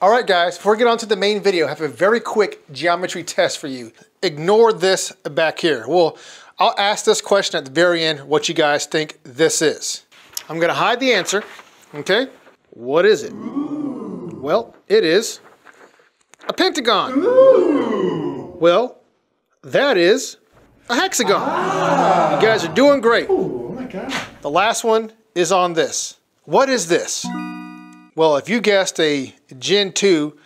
All right, guys, before we get on to the main video, I have a very quick geometry test for you. Ignore this back here. Well, I'll ask this question at the very end, what you guys think this is. I'm gonna hide the answer, okay? What is it? Ooh. Well, it is a pentagon. Ooh. Well, that is a hexagon. Ah. You guys are doing great. Ooh, oh my God. The last one is on this. What is this? Well, if you guessed a Gen 2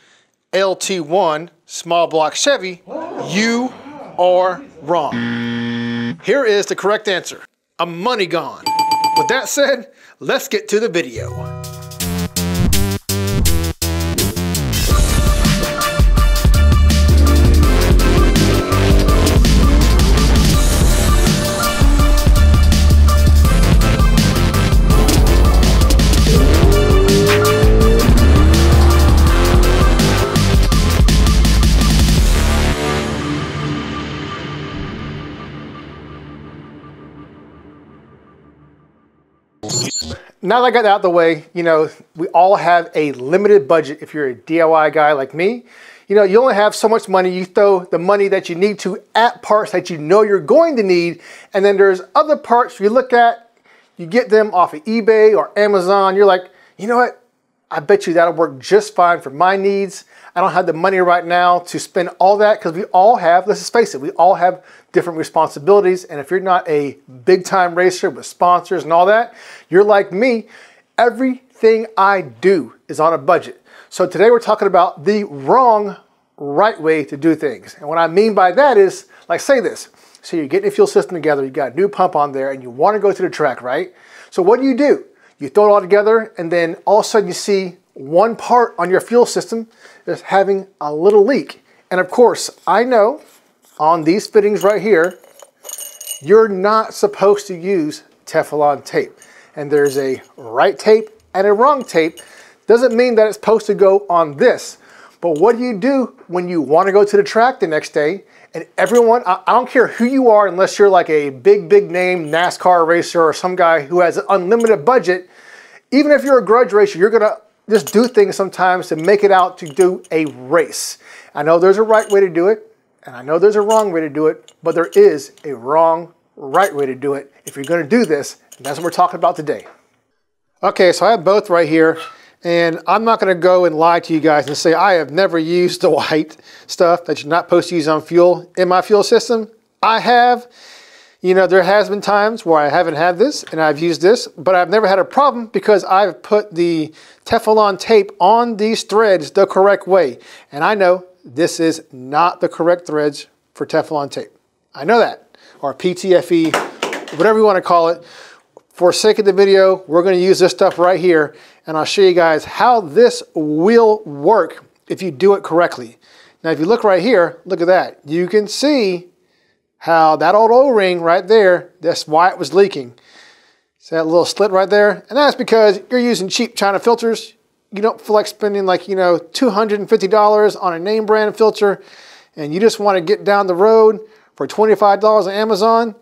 LT1 small block Chevy, you are wrong. Here is the correct answer, a money gone. With that said, let's get to the video. Now that I got out of the way, you know, we all have a limited budget if you're a DIY guy like me. You know, you only have so much money. You throw the money that you need to at parts that you know you're going to need. And then there's other parts you look at, you get them off of eBay or Amazon. You're like, you know what? I bet you that'll work just fine for my needs. I don't have the money right now to spend all that because we all have, let's face it, we all have different responsibilities. And if you're not a big time racer with sponsors and all that, you're like me. Everything I do is on a budget. So today we're talking about the wrong right way to do things. And what I mean by that is, like say this, so you're getting a fuel system together, you got a new pump on there and you want to go to the track, right? So what do you do? You throw it all together and then all of a sudden you see one part on your fuel system is having a little leak. And of course, I know on these fittings right here, you're not supposed to use Teflon tape. And there's a right tape and a wrong tape. Doesn't mean that it's supposed to go on this. But what do you do when you want to go to the track the next day and everyone, I, don't care who you are unless you're like a big, big name NASCAR racer or some guy who has an unlimited budget, even if you're a grudge racer, you're gonna just do things sometimes to make it out to do a race. I know there's a right way to do it, and I know there's a wrong way to do it, but there is a wrong, right way to do it if you're gonna do this, and that's what we're talking about today. Okay, so I have both right here, and I'm not gonna go and lie to you guys and say I have never used the white stuff that you're not supposed to use on fuel in my fuel system. I have, you know, there has been times where I haven't had this and I've used this, but I've never had a problem because I've put the Teflon tape on these threads the correct way. And I know this is not the correct threads for Teflon tape. I know that, or PTFE, whatever you want to call it. For sake of the video, we're going to use this stuff right here, and I'll show you guys how this will work if you do it correctly. Now, if you look right here, look at that. You can see how that old O-ring right there, that's why it was leaking. See that little slit right there? And that's because you're using cheap China filters you don't feel like spending like, you know, $250 on a name brand filter and you just want to get down the road for $25 on Amazon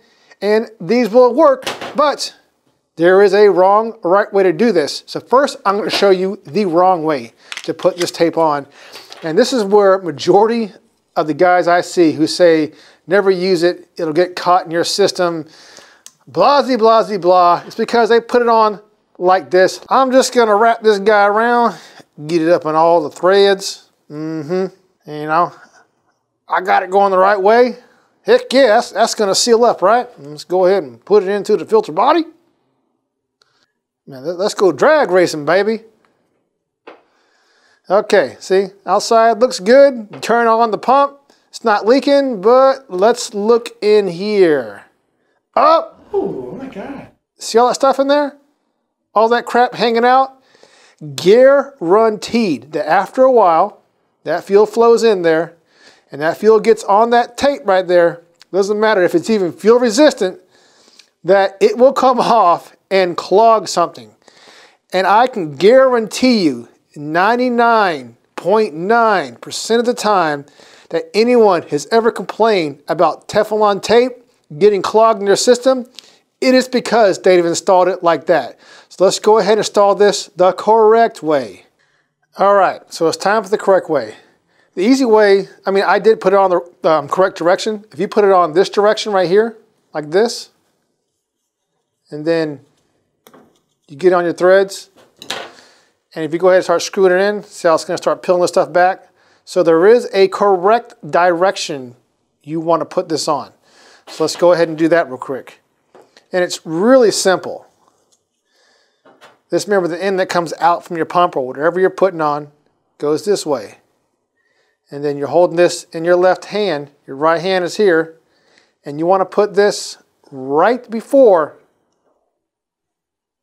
and these will work, but there is a wrong right way to do this. So first I'm going to show you the wrong way to put this tape on. And this is where majority of the guys I see who say never use it, it'll get caught in your system, blah, blah, blah, blah. It's because they put it on like this. I'm just gonna wrap this guy around, get it up in all the threads. Mm-hmm. You know, I got it going the right way. Heck yes, that's gonna seal up, right? Let's go ahead and put it into the filter body. Man, let's go drag racing, baby. Okay, see, outside looks good. Turn on the pump. It's not leaking, but let's look in here. Oh! Oh my God. See all that stuff in there? all that crap hanging out, guaranteed that after a while, that fuel flows in there and that fuel gets on that tape right there. Doesn't matter if it's even fuel resistant, that it will come off and clog something. And I can guarantee you 99.9% of the time that anyone has ever complained about Teflon tape getting clogged in their system, it is because they've installed it like that. So let's go ahead and install this the correct way. All right, so it's time for the correct way. The easy way, I mean, I did put it on the um, correct direction. If you put it on this direction right here, like this, and then you get on your threads, and if you go ahead and start screwing it in, see how it's gonna start peeling the stuff back? So there is a correct direction you wanna put this on. So let's go ahead and do that real quick. And it's really simple. Just remember the end that comes out from your pump or whatever you're putting on goes this way. And then you're holding this in your left hand, your right hand is here, and you want to put this right before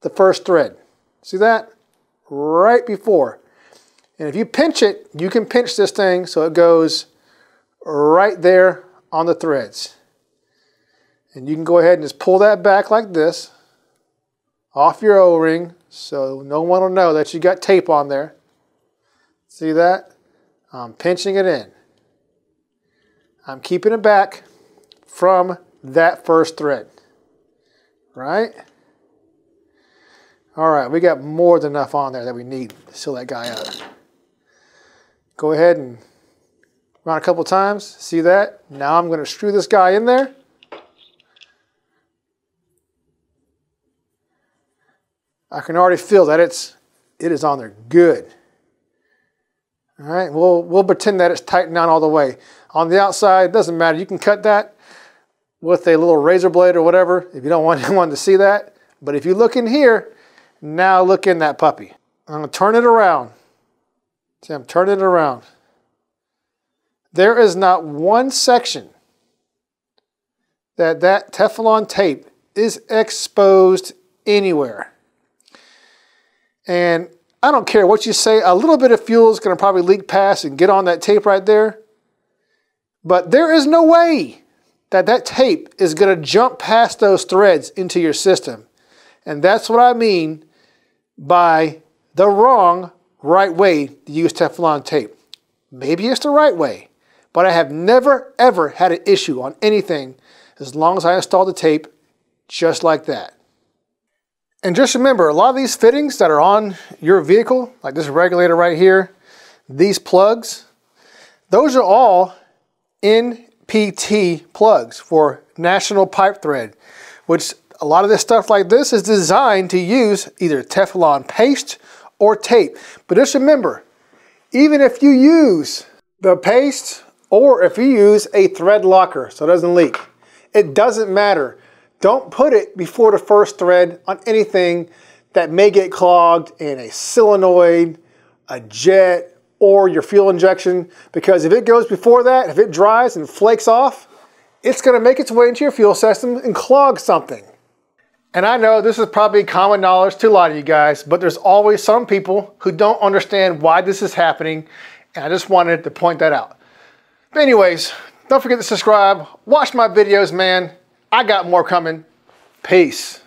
the first thread. See that? Right before. And if you pinch it, you can pinch this thing so it goes right there on the threads. And you can go ahead and just pull that back like this off your O-ring so no one will know that you got tape on there. See that? I'm pinching it in. I'm keeping it back from that first thread. Right? All right, we got more than enough on there that we need to seal that guy up. Go ahead and run a couple times. See that? Now I'm going to screw this guy in there. I can already feel that it's it is on there good. All right, we'll we'll pretend that it's tightened down all the way. On the outside, doesn't matter. You can cut that with a little razor blade or whatever if you don't want anyone to see that. But if you look in here, now look in that puppy. I'm gonna turn it around. I'm turning it around. There is not one section that that Teflon tape is exposed anywhere. And I don't care what you say, a little bit of fuel is going to probably leak past and get on that tape right there. But there is no way that that tape is going to jump past those threads into your system. And that's what I mean by the wrong right way to use Teflon tape. Maybe it's the right way, but I have never ever had an issue on anything as long as I install the tape just like that. And just remember, a lot of these fittings that are on your vehicle, like this regulator right here, these plugs, those are all NPT plugs for National Pipe Thread, which a lot of this stuff like this is designed to use either Teflon paste or tape. But just remember, even if you use the paste or if you use a thread locker so it doesn't leak, it doesn't matter. Don't put it before the first thread on anything that may get clogged in a solenoid, a jet, or your fuel injection because if it goes before that, if it dries and flakes off, it's gonna make its way into your fuel system and clog something. And I know this is probably common knowledge to a lot of you guys, but there's always some people who don't understand why this is happening, and I just wanted to point that out. But anyways, don't forget to subscribe, watch my videos, man. I got more coming. Peace.